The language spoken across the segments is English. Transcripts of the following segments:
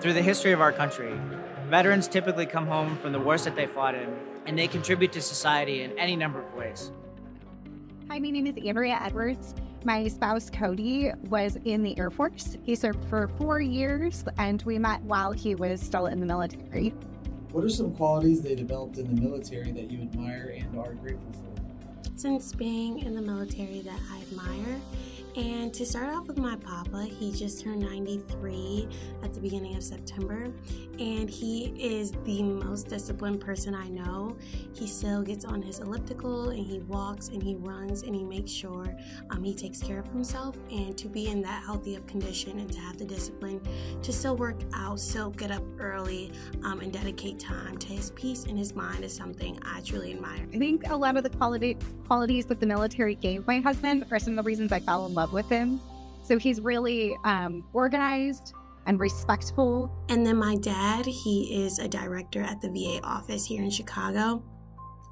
Through the history of our country, veterans typically come home from the wars that they fought in, and they contribute to society in any number of ways. Hi, my name is Andrea Edwards. My spouse, Cody, was in the Air Force. He served for four years, and we met while he was still in the military. What are some qualities they developed in the military that you admire and are grateful for? Since being in the military that I admire and to start off with my papa, he just turned 93 at the beginning of September, and he is the most disciplined person I know. He still gets on his elliptical and he walks and he runs and he makes sure um, he takes care of himself. And to be in that healthy of condition and to have the discipline to still work out, still get up early, um, and dedicate time to his peace and his mind is something I truly admire. I think a lot of the quality qualities that the military gave my husband are some of the reasons I fell in love with him. So he's really um, organized and respectful. And then my dad, he is a director at the VA office here in Chicago.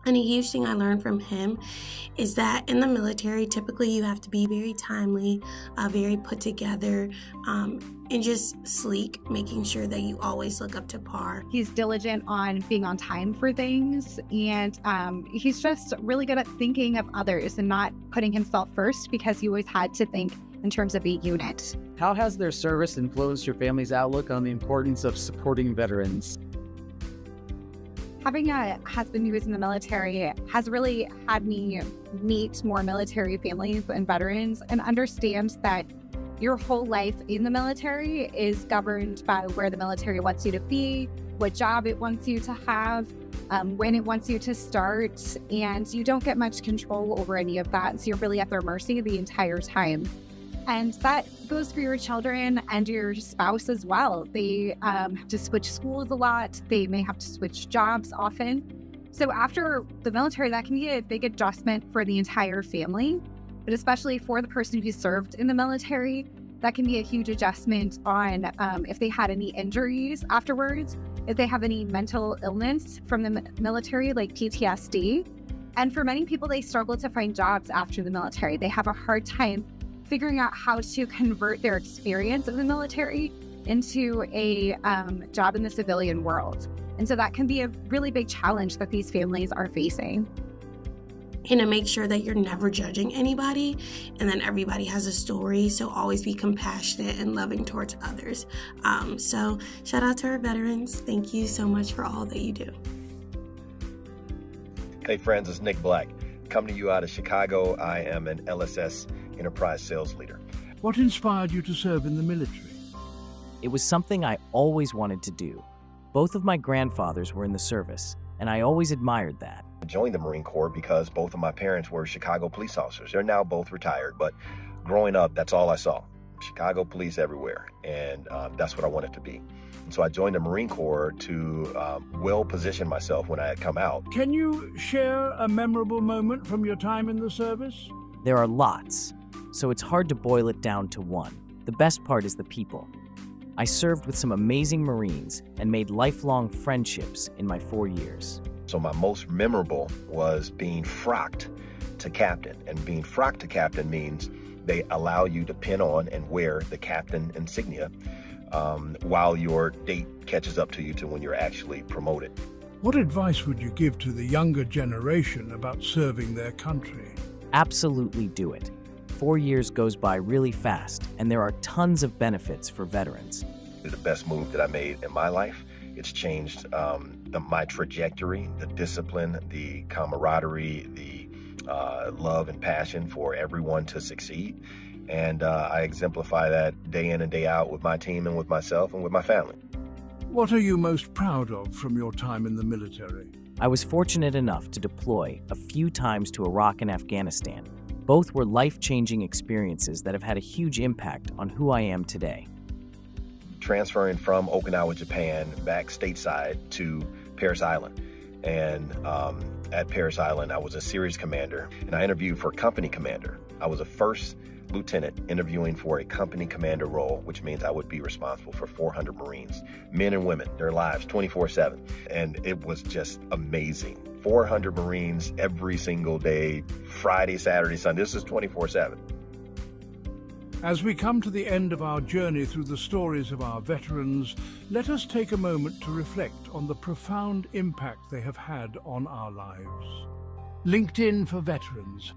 And a huge thing I learned from him is that in the military, typically you have to be very timely, uh, very put together, um, and just sleek, making sure that you always look up to par. He's diligent on being on time for things, and um, he's just really good at thinking of others and not putting himself first because he always had to think in terms of a unit. How has their service influenced your family's outlook on the importance of supporting veterans? Having a husband who is in the military has really had me meet more military families and veterans and understand that your whole life in the military is governed by where the military wants you to be, what job it wants you to have, um, when it wants you to start, and you don't get much control over any of that. So you're really at their mercy the entire time. And that goes for your children and your spouse as well. They um, have to switch schools a lot, they may have to switch jobs often. So, after the military, that can be a big adjustment for the entire family, but especially for the person who served in the military, that can be a huge adjustment on um, if they had any injuries afterwards, if they have any mental illness from the military, like PTSD. And for many people, they struggle to find jobs after the military. They have a hard time figuring out how to convert their experience of the military into a um, job in the civilian world. And so that can be a really big challenge that these families are facing. And to make sure that you're never judging anybody and then everybody has a story. So always be compassionate and loving towards others. Um, so shout out to our veterans. Thank you so much for all that you do. Hey, friends, it's Nick Black. Coming to you out of Chicago. I am an LSS enterprise sales leader. What inspired you to serve in the military? It was something I always wanted to do. Both of my grandfathers were in the service, and I always admired that. I joined the Marine Corps because both of my parents were Chicago police officers. They're now both retired, but growing up, that's all I saw. Chicago police everywhere, and um, that's what I wanted to be. And so I joined the Marine Corps to um, well position myself when I had come out. Can you share a memorable moment from your time in the service? There are lots, so it's hard to boil it down to one. The best part is the people. I served with some amazing Marines and made lifelong friendships in my four years. So, my most memorable was being frocked to captain. And being frocked to captain means they allow you to pin on and wear the captain insignia um, while your date catches up to you to when you're actually promoted. What advice would you give to the younger generation about serving their country? Absolutely do it. Four years goes by really fast, and there are tons of benefits for veterans. The best move that I made in my life. It's changed um, the, my trajectory, the discipline, the camaraderie, the uh, love and passion for everyone to succeed. And uh, I exemplify that day in and day out with my team and with myself and with my family. What are you most proud of from your time in the military? I was fortunate enough to deploy a few times to Iraq and Afghanistan. Both were life changing experiences that have had a huge impact on who I am today. Transferring from Okinawa, Japan, back stateside to Parris Island. And um, at Parris Island, I was a series commander, and I interviewed for company commander. I was a first lieutenant interviewing for a company commander role, which means I would be responsible for 400 Marines, men and women, their lives 24 7. And it was just amazing. 400 Marines every single day, Friday, Saturday, Sunday. This is 24 7. As we come to the end of our journey through the stories of our veterans, let us take a moment to reflect on the profound impact they have had on our lives. LinkedIn for Veterans